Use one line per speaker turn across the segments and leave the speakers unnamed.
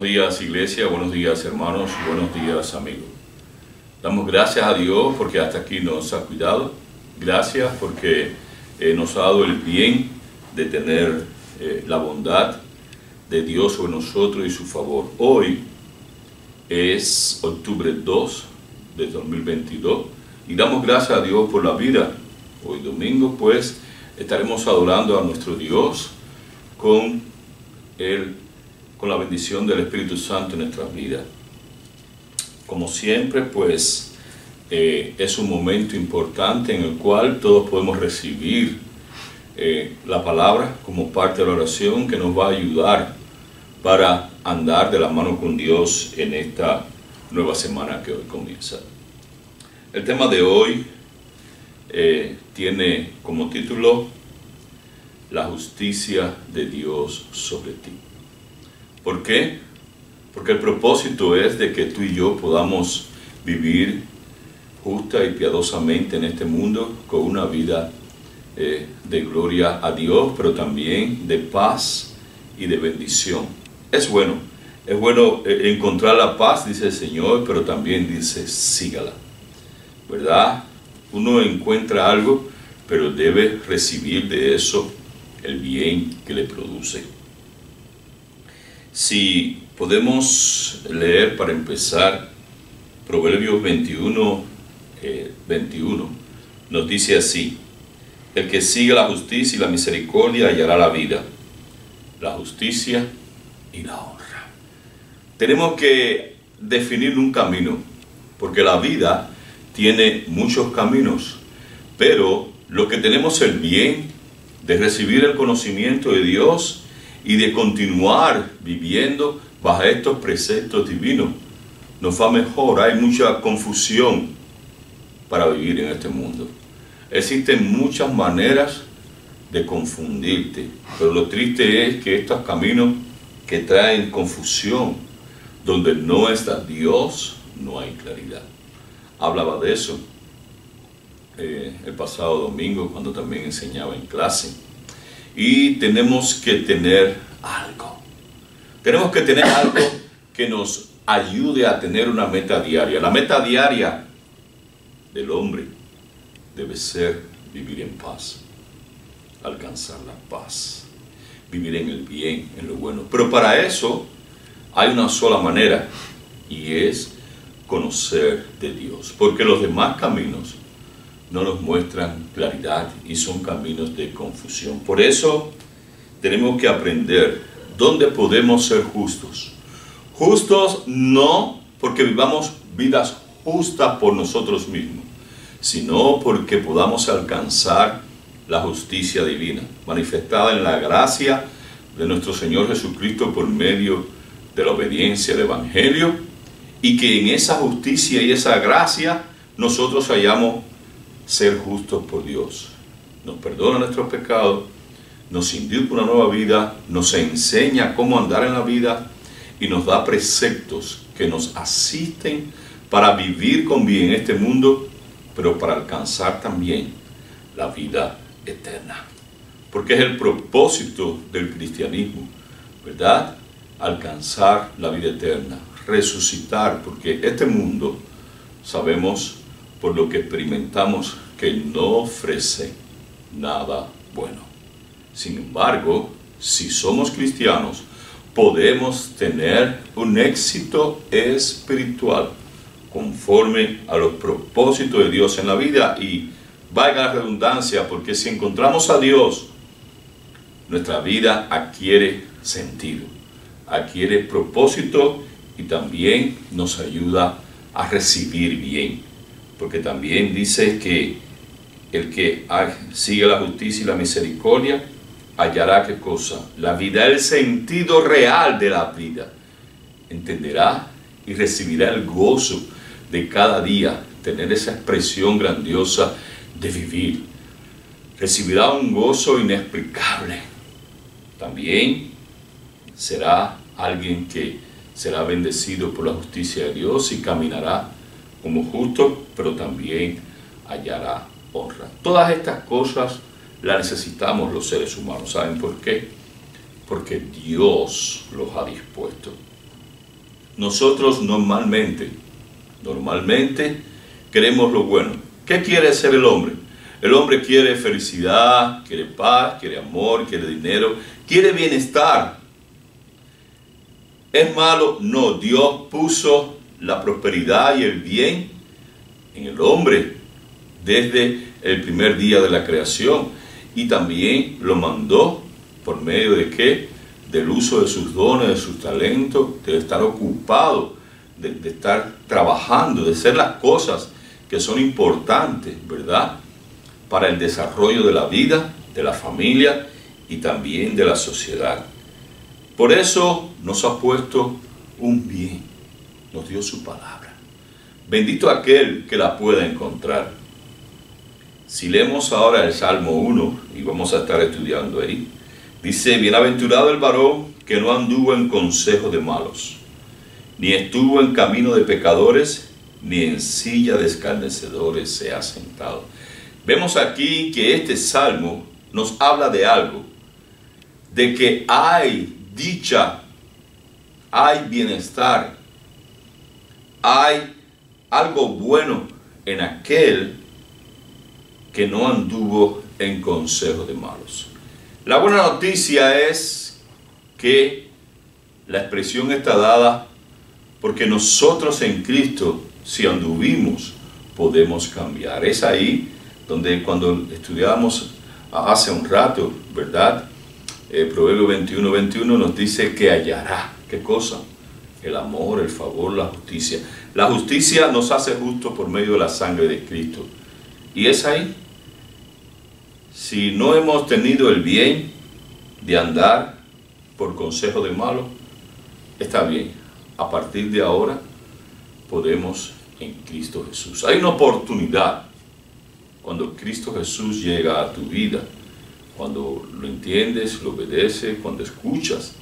Buenos días iglesia, buenos días hermanos, buenos días amigos. Damos gracias a Dios porque hasta aquí nos ha cuidado. Gracias porque eh, nos ha dado el bien de tener eh, la bondad de Dios sobre nosotros y su favor. Hoy es octubre 2 de 2022 y damos gracias a Dios por la vida. Hoy domingo pues estaremos adorando a nuestro Dios con el con la bendición del Espíritu Santo en nuestras vidas. Como siempre, pues eh, es un momento importante en el cual todos podemos recibir eh, la palabra como parte de la oración que nos va a ayudar para andar de la mano con Dios en esta nueva semana que hoy comienza. El tema de hoy eh, tiene como título La justicia de Dios sobre ti. ¿Por qué? Porque el propósito es de que tú y yo podamos vivir justa y piadosamente en este mundo con una vida eh, de gloria a Dios, pero también de paz y de bendición. Es bueno, es bueno eh, encontrar la paz, dice el Señor, pero también dice sígala. ¿Verdad? Uno encuentra algo, pero debe recibir de eso el bien que le produce. Si podemos leer para empezar Proverbios 21, 21, eh, nos dice así, el que sigue la justicia y la misericordia hallará la vida, la justicia y la honra. Tenemos que definir un camino, porque la vida tiene muchos caminos, pero lo que tenemos el bien de recibir el conocimiento de Dios y de continuar viviendo bajo estos preceptos divinos. Nos va mejor, hay mucha confusión para vivir en este mundo. Existen muchas maneras de confundirte, pero lo triste es que estos caminos que traen confusión, donde no está Dios, no hay claridad. Hablaba de eso eh, el pasado domingo cuando también enseñaba en clase y tenemos que tener algo. Tenemos que tener algo que nos ayude a tener una meta diaria. La meta diaria del hombre debe ser vivir en paz, alcanzar la paz, vivir en el bien, en lo bueno. Pero para eso hay una sola manera y es conocer de Dios, porque los demás caminos no nos muestran claridad y son caminos de confusión. Por eso tenemos que aprender dónde podemos ser justos. Justos no porque vivamos vidas justas por nosotros mismos, sino porque podamos alcanzar la justicia divina, manifestada en la gracia de nuestro Señor Jesucristo por medio de la obediencia al Evangelio, y que en esa justicia y esa gracia nosotros hayamos ser justos por Dios. Nos perdona nuestros pecados, nos indica una nueva vida, nos enseña cómo andar en la vida y nos da preceptos que nos asisten para vivir con bien en este mundo, pero para alcanzar también la vida eterna. Porque es el propósito del cristianismo, ¿verdad? Alcanzar la vida eterna, resucitar, porque este mundo, sabemos, por lo que experimentamos que no ofrece nada bueno. Sin embargo, si somos cristianos, podemos tener un éxito espiritual conforme a los propósitos de Dios en la vida y valga la redundancia, porque si encontramos a Dios, nuestra vida adquiere sentido, adquiere propósito y también nos ayuda a recibir bien porque también dice que el que sigue la justicia y la misericordia hallará qué cosa, la vida, el sentido real de la vida. Entenderá y recibirá el gozo de cada día, tener esa expresión grandiosa de vivir. Recibirá un gozo inexplicable. También será alguien que será bendecido por la justicia de Dios y caminará como justo, pero también hallará honra. Todas estas cosas las necesitamos los seres humanos. ¿Saben por qué? Porque Dios los ha dispuesto. nosotros normalmente, normalmente queremos lo bueno. ¿Qué quiere ser el hombre? El hombre quiere felicidad, quiere paz, quiere amor, quiere dinero, quiere bienestar. ¿Es malo? No, Dios puso la prosperidad y el bien en el hombre desde el primer día de la creación y también lo mandó por medio de qué? Del uso de sus dones, de sus talentos, de estar ocupado, de, estar trabajando, de hacer las cosas que son importantes, ¿verdad? Para el desarrollo de la vida, de la familia y también de la sociedad. Por eso nos ha puesto un bien, nos dio su palabra. Bendito aquel que la pueda encontrar. Si leemos ahora el Salmo 1, y vamos a estar estudiando ahí, dice, bienaventurado el varón que no anduvo en consejo de malos, ni estuvo en camino de pecadores, ni en silla de escarnecedores se ha sentado. Vemos aquí que este salmo nos habla de algo, de que hay dicha, hay bienestar, hay algo bueno en aquel que no anduvo en consejo de malos. La buena noticia es que la expresión está dada porque nosotros en Cristo, si anduvimos, podemos cambiar. Es ahí donde cuando estudiamos hace un rato, ¿verdad? Eh, Proverbio 21, 21 nos dice que hallará. ¿Qué cosa? El amor, el favor, la justicia. La justicia nos hace justos por medio de la sangre de Cristo. Y es ahí. Si no hemos tenido el bien de andar por consejo de malo, está bien. A partir de ahora podemos en Cristo Jesús. Hay una oportunidad cuando Cristo Jesús llega a tu vida, cuando lo entiendes, lo obedeces, cuando escuchas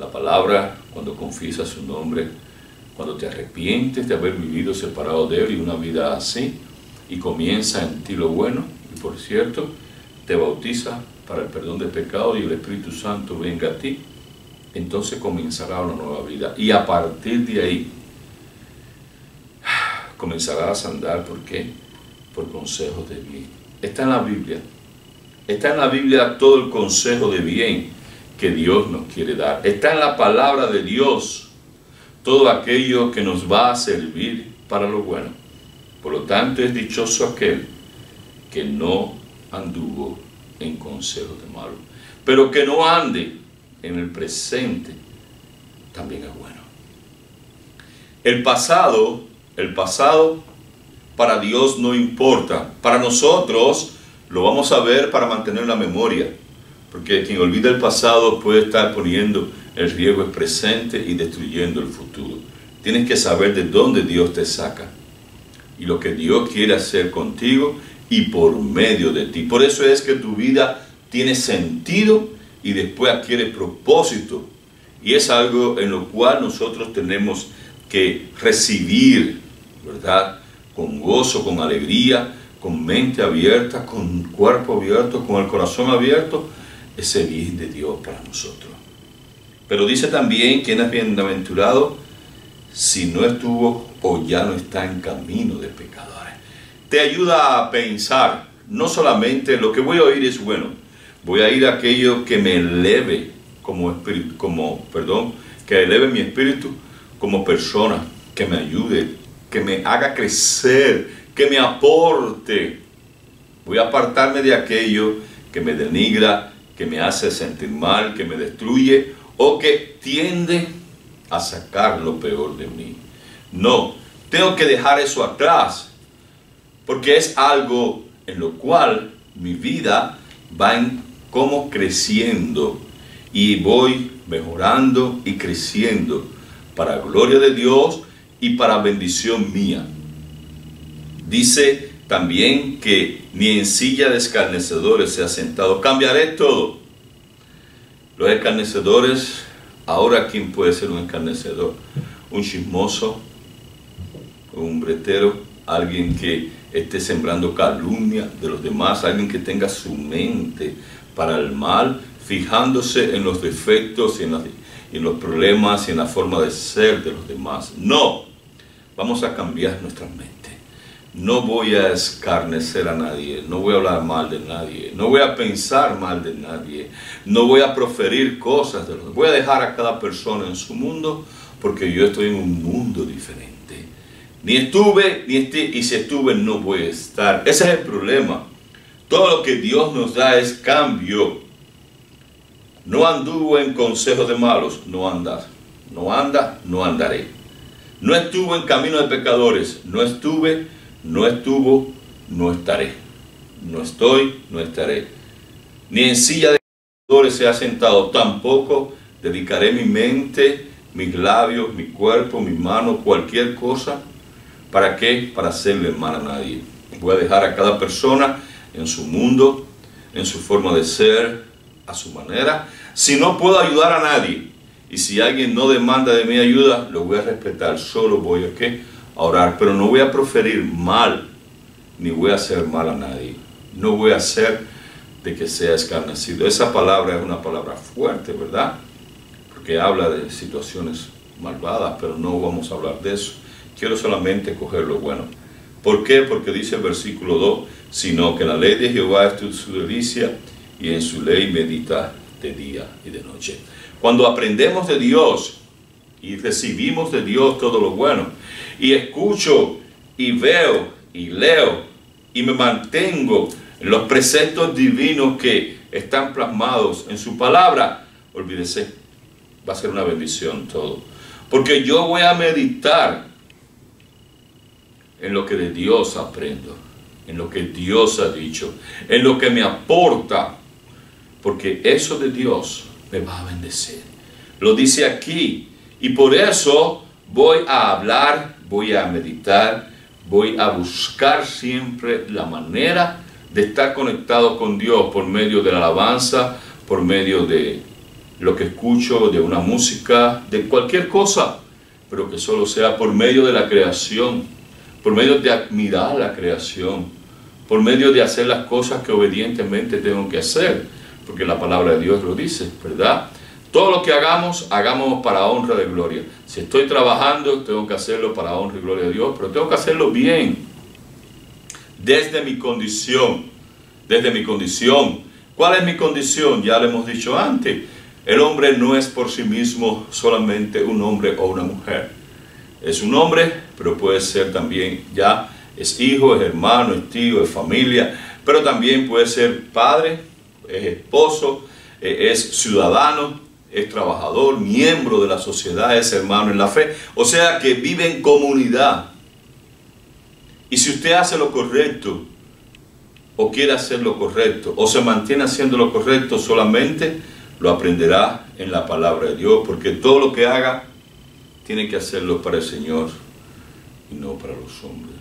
la palabra, cuando confiesas su nombre, cuando te arrepientes de haber vivido separado de Él y una vida así, y comienza en ti lo bueno, y por cierto, te bautiza para el perdón de pecado y el Espíritu Santo venga a ti, entonces comenzará una nueva vida. Y a partir de ahí, comenzarás a andar, ¿por qué? Por consejos de bien. Está en la Biblia. Está en la Biblia todo el consejo de bien que Dios nos quiere dar. Está en la palabra de Dios todo aquello que nos va a servir para lo bueno. Por lo tanto, es dichoso aquel que no anduvo en consejo de malo. Pero que no ande en el presente también es bueno. El pasado, el pasado para Dios no importa. Para nosotros lo vamos a ver para mantener la memoria. Porque quien olvida el pasado puede estar poniendo el riesgo el presente y destruyendo el futuro. Tienes que saber de dónde Dios te saca y lo que Dios quiere hacer contigo y por medio de ti. Por eso es que tu vida tiene sentido y después adquiere propósito. Y es algo en lo cual nosotros tenemos que recibir, ¿verdad? Con gozo, con alegría, con mente abierta, con cuerpo abierto, con el corazón abierto, ese bien de Dios para nosotros. Pero dice también que es bienaventurado si no estuvo o ya no está en camino de pecadores. Te ayuda a pensar, no solamente lo que voy a oír es bueno, voy a ir a aquello que me eleve como espíritu, como, perdón, que eleve mi espíritu como persona, que me ayude, que me haga crecer, que me aporte. Voy a apartarme de aquello que me denigra, que me hace sentir mal, que me destruye o que tiende a sacar lo peor de mí. No, tengo que dejar eso atrás porque es algo en lo cual mi vida va en como creciendo y voy mejorando y creciendo para gloria de Dios y para bendición mía. Dice también que ni en silla de escarnecedores se ha sentado. Cambiaré todo. Los escarnecedores, ahora quién puede ser un escarnecedor? Un chismoso, un bretero, alguien que esté sembrando calumnia de los demás, alguien que tenga su mente para el mal, fijándose en los defectos y en las, y en los problemas y en la forma de ser de los demás. No, vamos a cambiar nuestra mente. No voy a escarnecer a nadie, no voy a hablar mal de nadie, no voy a pensar mal de nadie, no voy a proferir cosas de los Voy a dejar a cada persona en su mundo porque yo estoy en un mundo diferente. Ni estuve, ni estoy, y si estuve no voy a estar. Ese es el problema. Todo lo que Dios nos da es cambio. No anduvo en consejos de malos, no andar. No anda, no andaré. No estuvo en camino de pecadores, no estuve, no estuvo, no estaré. No estoy, no estaré. Ni en silla de pecadores se ha sentado, tampoco dedicaré mi mente, mis labios, mi cuerpo, mi mano, cualquier cosa. ¿Para qué? Para hacerle mal a nadie. Voy a dejar a cada persona en su mundo, en su forma de ser, a su manera. Si no puedo ayudar a nadie y si alguien no demanda de mi ayuda, lo voy a respetar. Solo voy a, ¿qué? A orar, pero no voy a proferir mal ni voy a hacer mal a nadie. No voy a hacer de que sea escarnecido. Esa palabra es una palabra fuerte, ¿verdad? Porque habla de situaciones malvadas, pero no vamos a hablar de eso. Quiero solamente coger lo bueno. ¿Por qué? Porque dice el versículo 2, sino que la ley de Jehová es su delicia y en su ley medita de día y de noche. Cuando aprendemos de Dios y recibimos de Dios todo lo bueno, y escucho y veo y leo y me mantengo en los preceptos divinos que están plasmados en su palabra, olvídese, va a ser una bendición todo. Porque yo voy a meditar en lo que de Dios aprendo, en lo que Dios ha dicho, en lo que me aporta, porque eso de Dios me va a bendecir. Lo dice aquí, y por eso voy a hablar, voy a meditar, voy a buscar siempre la manera de estar conectado con Dios por medio de la alabanza, por medio de lo que escucho, de una música, de cualquier cosa, pero que solo sea por medio de la creación por medio de admirar la creación, por medio de hacer las cosas que obedientemente tengo que hacer, porque la palabra de Dios lo dice, ¿verdad? Todo lo que hagamos, hagamos para honra de gloria. Si estoy trabajando, tengo que hacerlo para honra y gloria de Dios, pero tengo que hacerlo bien, desde mi condición, desde mi condición. ¿Cuál es mi condición? Ya lo hemos dicho antes. El hombre no es por sí mismo solamente un hombre o una mujer es un hombre, pero puede ser también ya, es hijo, es hermano, es tío, es familia, pero también puede ser padre, es esposo, eh, es ciudadano, es trabajador, miembro de la sociedad, es hermano en la fe. O sea que vive en comunidad. Y si usted hace lo correcto, o quiere hacer lo correcto, o se mantiene haciendo lo correcto solamente, lo aprenderá en la palabra de Dios, porque todo lo que haga tiene que hacerlo para el Señor y no para los hombres.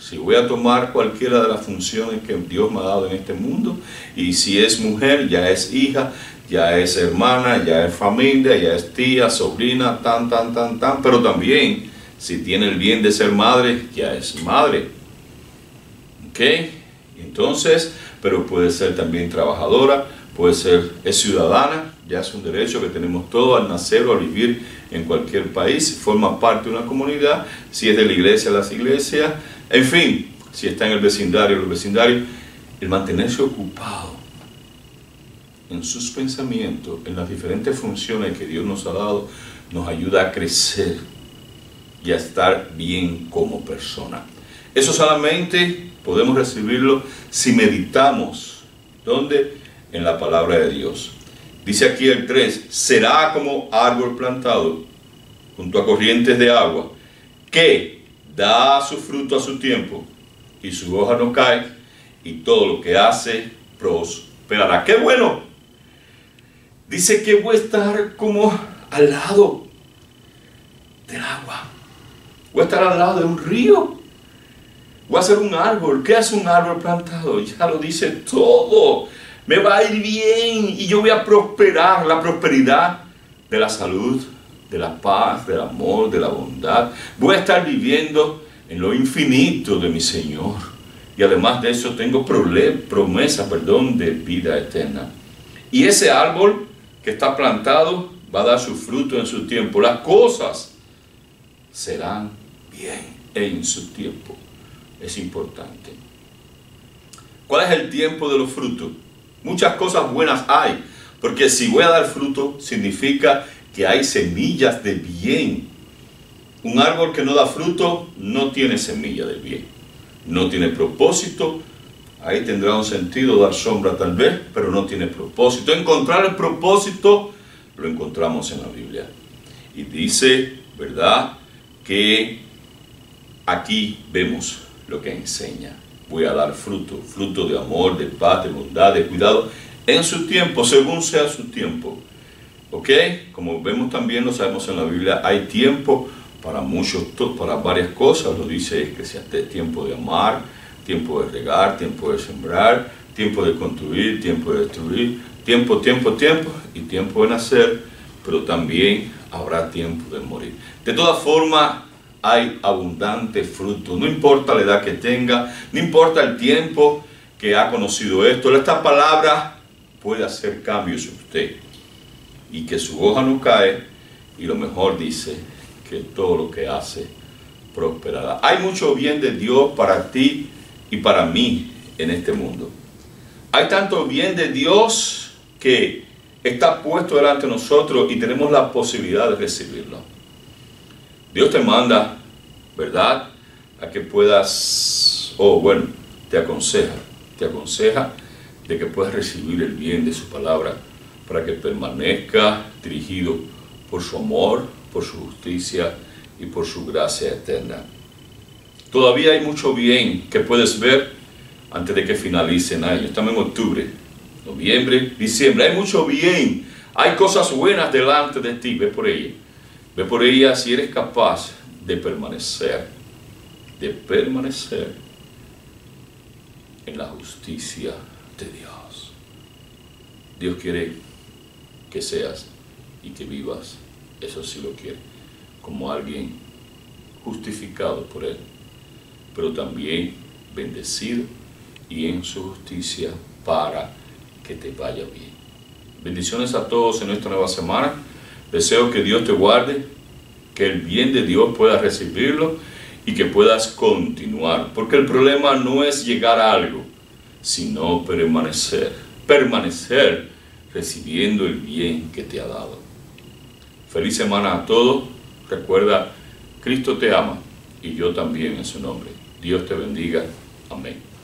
Si voy a tomar cualquiera de las funciones que Dios me ha dado en este mundo, y si es mujer, ya es hija, ya es hermana, ya es familia, ya es tía, sobrina, tan, tan, tan, tan, pero también si tiene el bien de ser madre, ya es madre. ¿Ok? Entonces, pero puede ser también trabajadora, puede ser, es ciudadana, ya es un derecho que tenemos todos al nacer o a vivir en cualquier país, forma parte de una comunidad, si es de la iglesia, las iglesias, en fin, si está en el vecindario, los vecindarios, el mantenerse ocupado en sus pensamientos, en las diferentes funciones que Dios nos ha dado, nos ayuda a crecer y a estar bien como persona. Eso solamente podemos recibirlo si meditamos. ¿Dónde? En la palabra de Dios. Dice aquí el 3, será como árbol plantado junto a corrientes de agua, que da su fruto a su tiempo y su hoja no cae y todo lo que hace prosperará. ¡Qué bueno! Dice que voy a estar como al lado del agua. Voy a estar al lado de un río. Voy a ser un árbol. ¿Qué hace un árbol plantado? Ya lo dice todo me va a ir bien y yo voy a prosperar, la prosperidad de la salud, de la paz, del amor, de la bondad. Voy a estar viviendo en lo infinito de mi Señor. Y además de eso tengo promesa, perdón, de vida eterna. Y ese árbol que está plantado va a dar su fruto en su tiempo. Las cosas serán bien en su tiempo. Es importante. ¿Cuál es el tiempo de los frutos? Muchas cosas buenas hay, porque si voy a dar fruto significa que hay semillas de bien. Un árbol que no da fruto no tiene semilla de bien, no tiene propósito. Ahí tendrá un sentido dar sombra tal vez, pero no tiene propósito. Encontrar el propósito lo encontramos en la Biblia. Y dice, ¿verdad? Que aquí vemos lo que enseña. Voy a dar fruto, fruto de amor, de paz, de bondad, de cuidado, en su tiempo, según sea su tiempo. ¿Ok? Como vemos también, lo sabemos en la Biblia, hay tiempo para muchos, para varias cosas. Lo dice que sea tiempo de amar, tiempo de regar, tiempo de sembrar, tiempo de construir, tiempo de destruir, tiempo, tiempo, tiempo y tiempo de nacer, pero también habrá tiempo de morir. De todas formas, hay abundante fruto. No importa la edad que tenga, no importa el tiempo que ha conocido esto. Esta palabra puede hacer cambios en usted. Y que su hoja no cae. Y lo mejor dice que todo lo que hace prosperará. Hay mucho bien de Dios para ti y para mí en este mundo. Hay tanto bien de Dios que está puesto delante de nosotros y tenemos la posibilidad de recibirlo. Dios te manda, ¿verdad? A que puedas, o oh, bueno, te aconseja, te aconseja de que puedas recibir el bien de su palabra para que permanezca dirigido por su amor, por su justicia y por su gracia eterna. Todavía hay mucho bien que puedes ver antes de que finalice el año. Estamos en octubre, noviembre, diciembre. Hay mucho bien. Hay cosas buenas delante de ti. Ve por ella. Ve por ella si eres capaz de permanecer, de permanecer en la justicia de Dios. Dios quiere que seas y que vivas, eso sí lo quiere, como alguien justificado por Él, pero también bendecido y en su justicia para que te vaya bien. Bendiciones a todos en esta nueva semana. Deseo que Dios te guarde, que el bien de Dios puedas recibirlo y que puedas continuar. Porque el problema no es llegar a algo, sino permanecer. Permanecer recibiendo el bien que te ha dado. Feliz semana a todos. Recuerda, Cristo te ama y yo también en su nombre. Dios te bendiga. Amén.